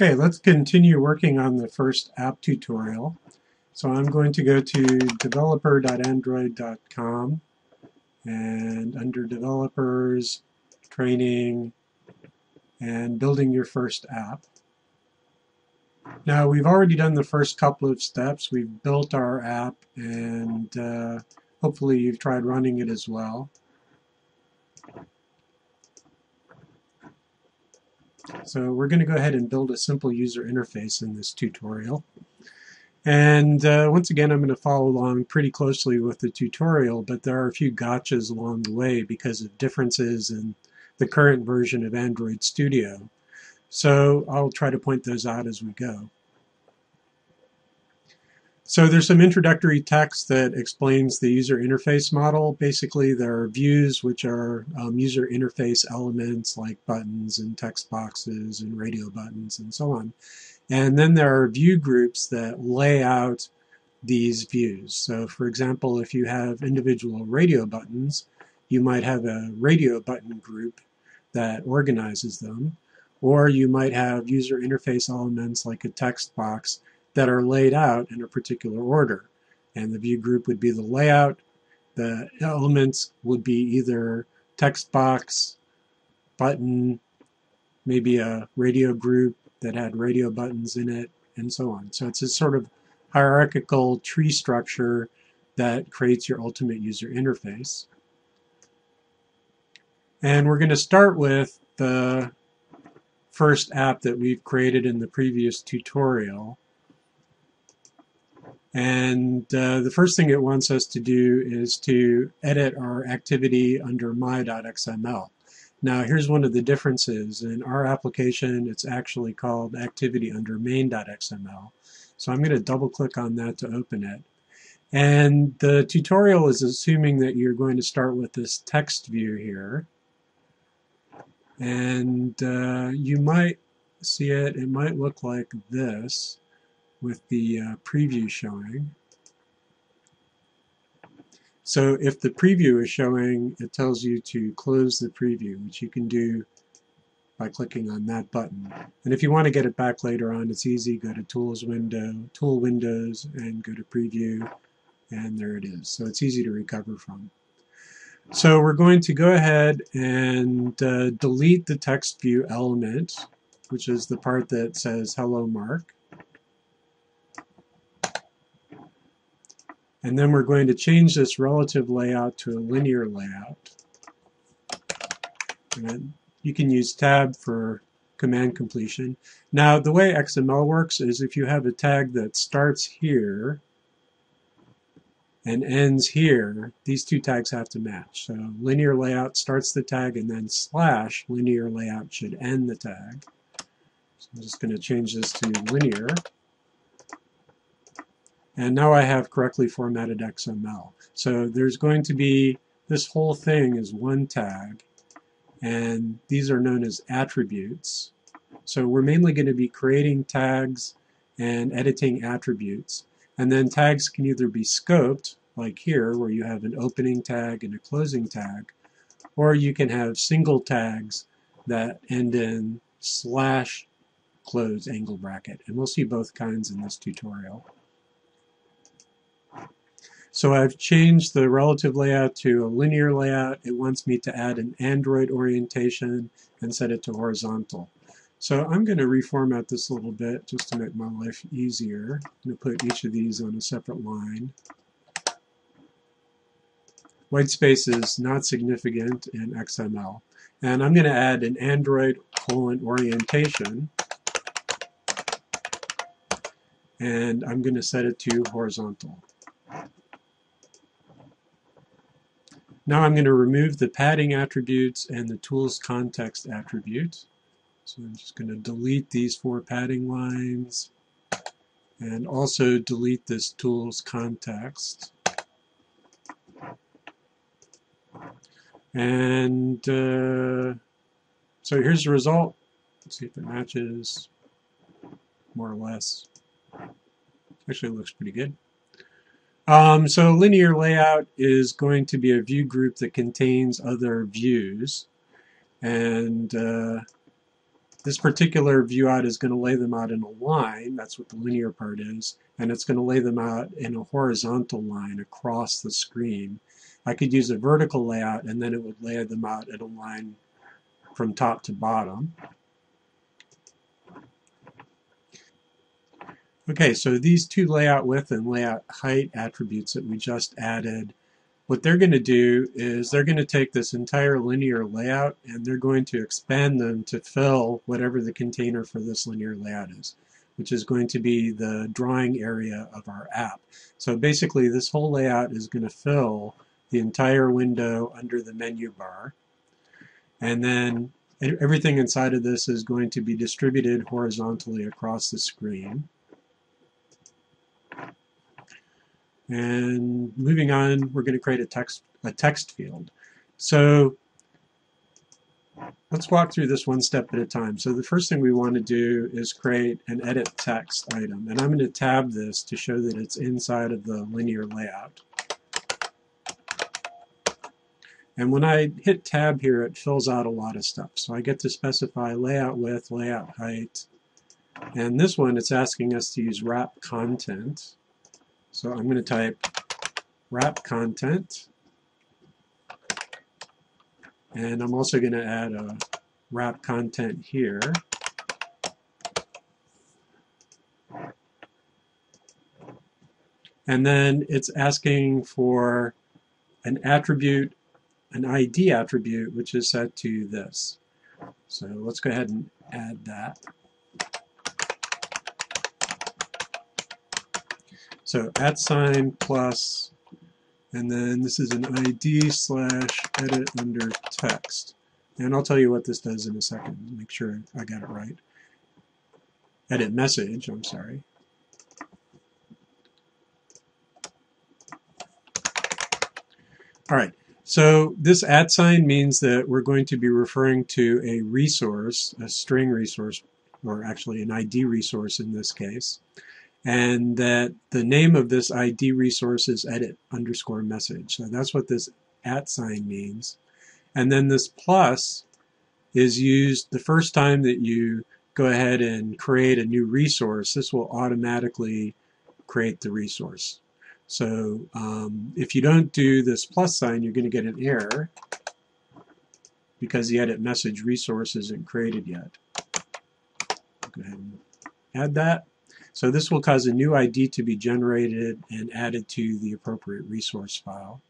Okay, let's continue working on the first app tutorial. So I'm going to go to developer.android.com and under developers, training, and building your first app. Now we've already done the first couple of steps. We've built our app and uh, hopefully you've tried running it as well. So we're going to go ahead and build a simple user interface in this tutorial. And uh, once again, I'm going to follow along pretty closely with the tutorial, but there are a few gotchas along the way because of differences in the current version of Android Studio. So I'll try to point those out as we go. So there's some introductory text that explains the user interface model. Basically, there are views, which are um, user interface elements like buttons and text boxes and radio buttons and so on. And then there are view groups that lay out these views. So for example, if you have individual radio buttons, you might have a radio button group that organizes them, or you might have user interface elements like a text box that are laid out in a particular order. And the view group would be the layout. The elements would be either text box, button, maybe a radio group that had radio buttons in it, and so on. So it's a sort of hierarchical tree structure that creates your ultimate user interface. And we're going to start with the first app that we've created in the previous tutorial. And uh, the first thing it wants us to do is to edit our activity under my.xml. Now here's one of the differences. In our application, it's actually called activity under main.xml. So I'm going to double click on that to open it. And the tutorial is assuming that you're going to start with this text view here. And uh, you might see it, it might look like this with the uh, preview showing. So if the preview is showing, it tells you to close the preview, which you can do by clicking on that button. And if you want to get it back later on, it's easy. Go to Tools window, Tool Windows, and go to Preview, and there it is. So it's easy to recover from. So we're going to go ahead and uh, delete the text view element, which is the part that says Hello Mark. And then we're going to change this relative layout to a linear layout. And you can use tab for command completion. Now the way XML works is if you have a tag that starts here and ends here, these two tags have to match. So linear layout starts the tag and then slash linear layout should end the tag. So I'm just going to change this to linear. And now I have correctly formatted XML. So there's going to be, this whole thing is one tag, and these are known as attributes. So we're mainly going to be creating tags and editing attributes. And then tags can either be scoped, like here, where you have an opening tag and a closing tag, or you can have single tags that end in slash close angle bracket. And we'll see both kinds in this tutorial. So I've changed the relative layout to a linear layout. It wants me to add an Android orientation and set it to horizontal. So I'm going to reformat this a little bit just to make my life easier. I'm going to put each of these on a separate line. White space is not significant in XML. And I'm going to add an Android colon orientation. And I'm going to set it to horizontal. Now I'm going to remove the padding attributes and the tools context attribute. So I'm just going to delete these four padding lines and also delete this tools context. And uh, so here's the result. Let's see if it matches more or less. Actually, it looks pretty good. Um, so linear layout is going to be a view group that contains other views. And uh, this particular view out is going to lay them out in a line, that's what the linear part is, and it's going to lay them out in a horizontal line across the screen. I could use a vertical layout and then it would lay them out in a line from top to bottom. Okay, so these two layout width and layout height attributes that we just added, what they're going to do is they're going to take this entire linear layout and they're going to expand them to fill whatever the container for this linear layout is, which is going to be the drawing area of our app. So basically this whole layout is going to fill the entire window under the menu bar. And then everything inside of this is going to be distributed horizontally across the screen. And moving on, we're going to create a text, a text field. So let's walk through this one step at a time. So the first thing we want to do is create an edit text item. And I'm going to tab this to show that it's inside of the linear layout. And when I hit tab here, it fills out a lot of stuff. So I get to specify layout width, layout height. And this one, it's asking us to use wrap content. So I'm going to type wrap content. And I'm also going to add a wrap content here. And then it's asking for an attribute, an ID attribute, which is set to this. So let's go ahead and add that. So at sign plus, and then this is an ID slash edit under text. And I'll tell you what this does in a second, make sure I got it right. Edit message, I'm sorry. All right, so this at sign means that we're going to be referring to a resource, a string resource, or actually an ID resource in this case and that the name of this ID resource is edit underscore message. So that's what this at sign means. And then this plus is used the first time that you go ahead and create a new resource, this will automatically create the resource. So um, if you don't do this plus sign, you're going to get an error because the edit message resource isn't created yet. Go ahead and add that. So this will cause a new ID to be generated and added to the appropriate resource file.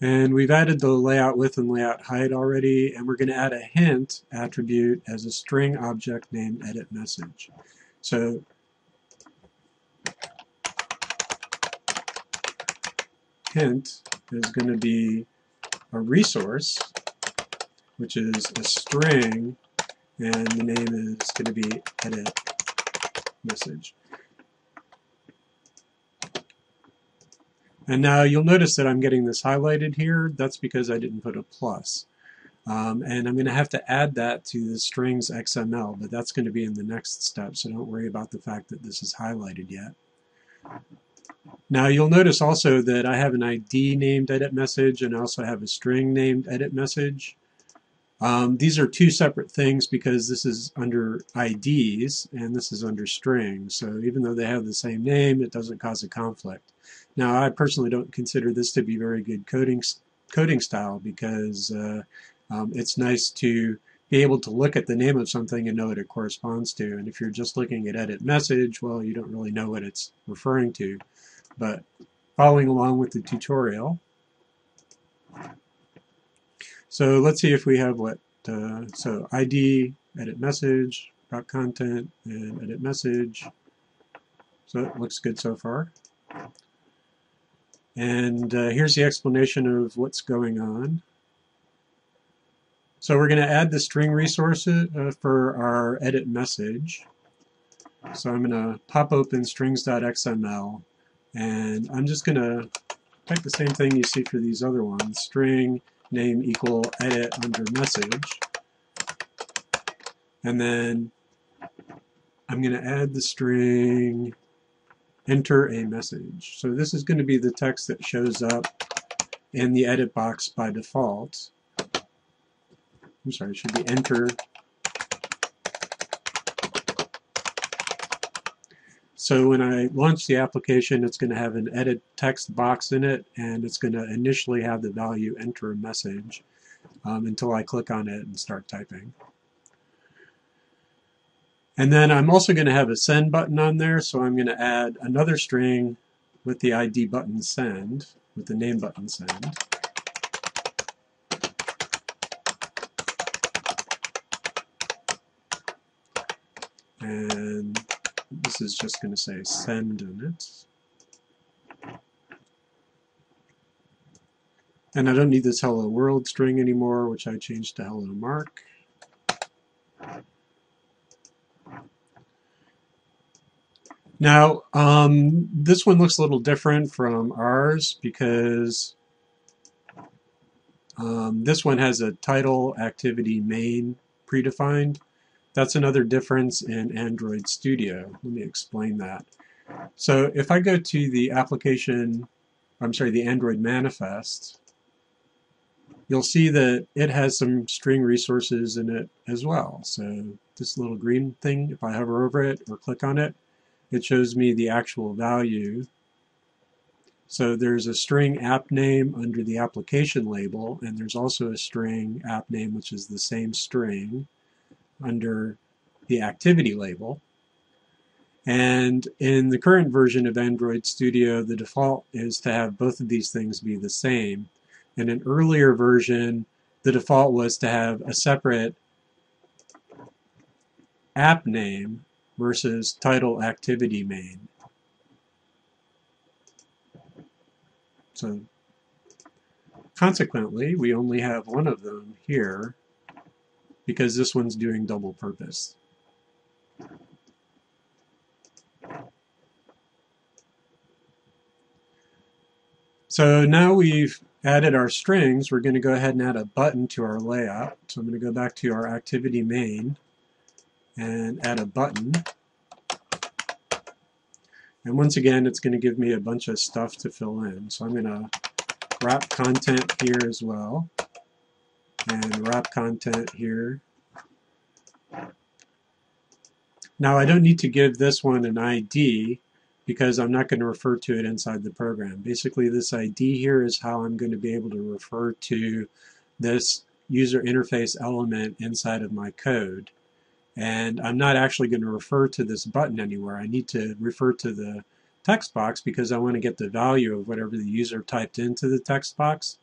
And we've added the layout width and layout height already, and we're going to add a hint attribute as a string object named edit message. So hint is going to be a resource which is a string, and the name is going to be edit message. And now you'll notice that I'm getting this highlighted here. That's because I didn't put a plus. Um, and I'm going to have to add that to the strings XML, but that's going to be in the next step, so don't worry about the fact that this is highlighted yet. Now you'll notice also that I have an ID named edit message and I also have a string named edit message. Um, these are two separate things because this is under IDs and this is under strings. So even though they have the same name, it doesn't cause a conflict. Now, I personally don't consider this to be very good coding coding style because uh, um, it's nice to be able to look at the name of something and know what it corresponds to. And if you're just looking at edit message, well, you don't really know what it's referring to. But following along with the tutorial, so let's see if we have what, uh, so ID, edit message, dot content, and edit message. So it looks good so far. And uh, here's the explanation of what's going on. So we're going to add the string resources uh, for our edit message. So I'm going to pop open strings.xml and I'm just going to type the same thing you see for these other ones, string name equal edit under message. And then I'm going to add the string enter a message. So this is going to be the text that shows up in the edit box by default. I'm sorry, it should be enter. So when I launch the application, it's going to have an edit text box in it, and it's going to initially have the value enter a message um, until I click on it and start typing. And then I'm also going to have a send button on there, so I'm going to add another string with the ID button send, with the name button send. And this is just going to say send in it. And I don't need this hello world string anymore, which I changed to hello mark. Now, um, this one looks a little different from ours because um, this one has a title activity main predefined. That's another difference in Android Studio. Let me explain that. So if I go to the application, I'm sorry, the Android manifest, you'll see that it has some string resources in it as well. So this little green thing, if I hover over it or click on it, it shows me the actual value. So there's a string app name under the application label, and there's also a string app name, which is the same string under the activity label. And in the current version of Android Studio, the default is to have both of these things be the same. In an earlier version, the default was to have a separate app name versus title activity main. So consequently, we only have one of them here because this one's doing double purpose. So now we've added our strings, we're going to go ahead and add a button to our layout. So I'm going to go back to our activity main and add a button. And once again, it's going to give me a bunch of stuff to fill in. So I'm going to wrap content here as well. And wrap content here. Now I don't need to give this one an ID because I'm not going to refer to it inside the program. Basically this ID here is how I'm going to be able to refer to this user interface element inside of my code. And I'm not actually going to refer to this button anywhere. I need to refer to the text box because I want to get the value of whatever the user typed into the text box.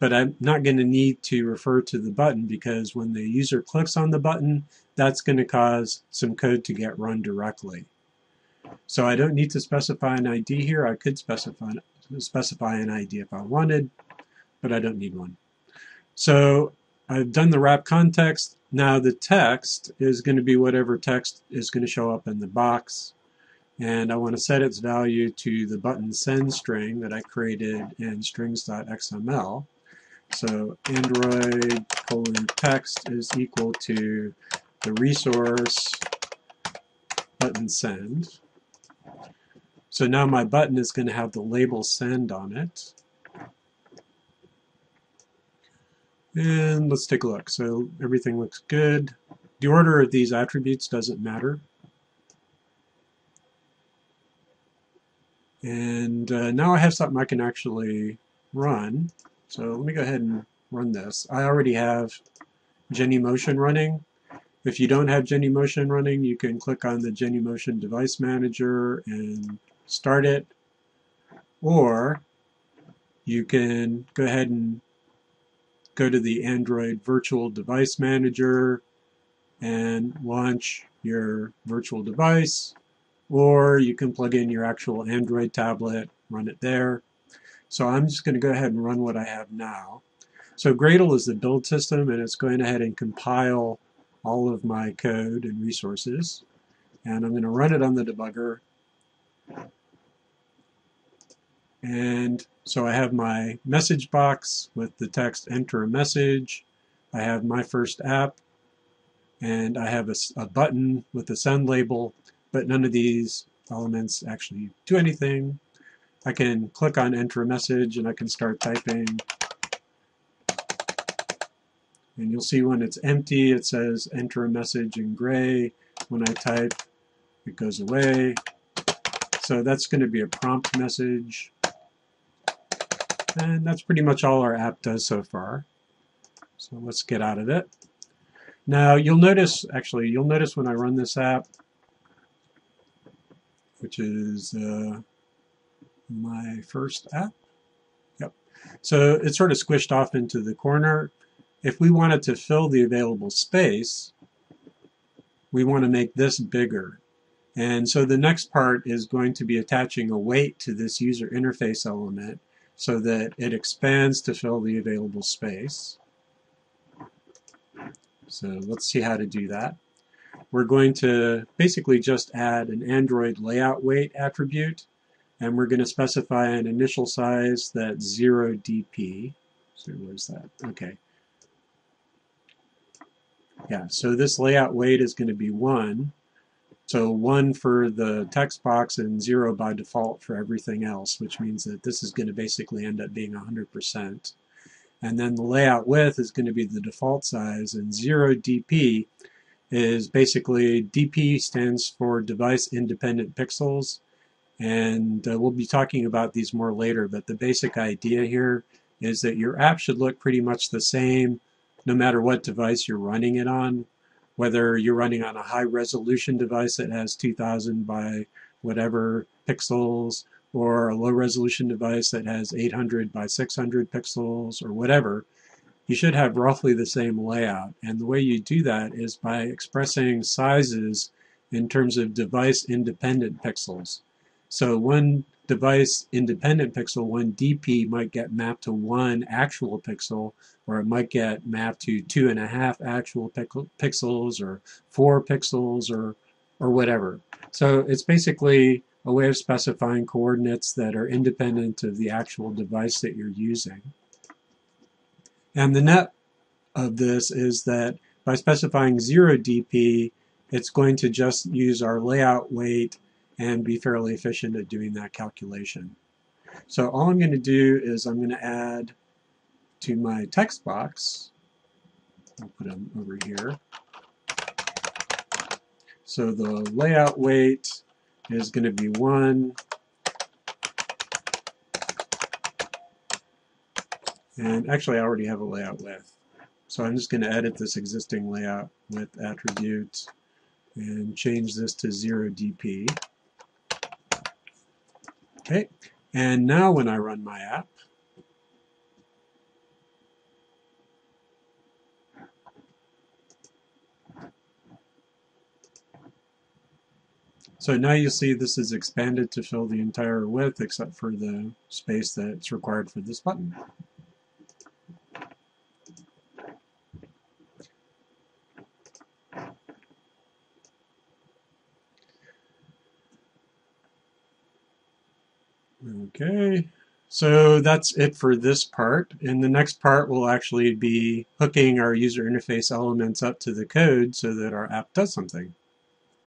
But I'm not going to need to refer to the button because when the user clicks on the button, that's going to cause some code to get run directly. So I don't need to specify an ID here. I could specify, specify an ID if I wanted, but I don't need one. So I've done the wrap context. Now the text is going to be whatever text is going to show up in the box. And I want to set its value to the button send string that I created in strings.xml. So Android colon text is equal to the resource button send. So now my button is going to have the label send on it. And let's take a look. So everything looks good. The order of these attributes doesn't matter. And uh, now I have something I can actually run. So let me go ahead and run this. I already have Genymotion running. If you don't have Genymotion running, you can click on the Genymotion Device Manager and start it. Or you can go ahead and go to the Android Virtual Device Manager and launch your virtual device, or you can plug in your actual Android tablet, run it there. So I'm just going to go ahead and run what I have now. So Gradle is the build system, and it's going ahead and compile all of my code and resources. And I'm going to run it on the debugger. And so I have my message box with the text enter a message. I have my first app and I have a, a, button with the send label, but none of these elements actually do anything. I can click on enter a message and I can start typing. And you'll see when it's empty, it says enter a message in gray. When I type, it goes away. So that's going to be a prompt message. And that's pretty much all our app does so far. So let's get out of it. Now you'll notice, actually, you'll notice when I run this app, which is uh, my first app. Yep. So it's sort of squished off into the corner. If we wanted to fill the available space, we want to make this bigger. And so the next part is going to be attaching a weight to this user interface element so that it expands to fill the available space. So let's see how to do that. We're going to basically just add an Android layout weight attribute and we're going to specify an initial size that's 0 dp. So where's that? Okay. Yeah, so this layout weight is going to be 1. So 1 for the text box and 0 by default for everything else, which means that this is going to basically end up being 100%. And then the layout width is going to be the default size, and 0 dp is basically DP stands for device independent pixels, and uh, we'll be talking about these more later, but the basic idea here is that your app should look pretty much the same no matter what device you're running it on, whether you're running on a high resolution device that has 2000 by whatever pixels, or a low resolution device that has 800 by 600 pixels, or whatever, you should have roughly the same layout. And the way you do that is by expressing sizes in terms of device independent pixels. So one device independent pixel, one DP might get mapped to one actual pixel, or it might get mapped to two and a half actual pixels, or four pixels, or, or whatever. So it's basically a way of specifying coordinates that are independent of the actual device that you're using. And the net of this is that by specifying 0 dp, it's going to just use our layout weight and be fairly efficient at doing that calculation. So all I'm going to do is I'm going to add to my text box, I'll put them over here. So the layout weight is going to be 1. And actually I already have a layout width. So I'm just going to edit this existing layout width attribute and change this to 0 dp. Okay, and now when I run my app, So now you see this is expanded to fill the entire width except for the space that's required for this button. Okay, so that's it for this part. And the next part will actually be hooking our user interface elements up to the code so that our app does something.